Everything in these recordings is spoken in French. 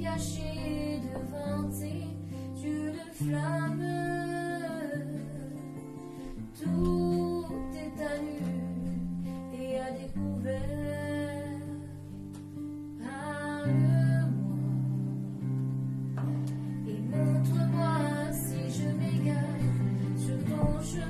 gâché devant tes yeux de flamme. Tout est à nu et à découvert. Parle-moi et montre-moi si je m'égare sur ton chemin.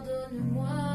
pardonne-moi.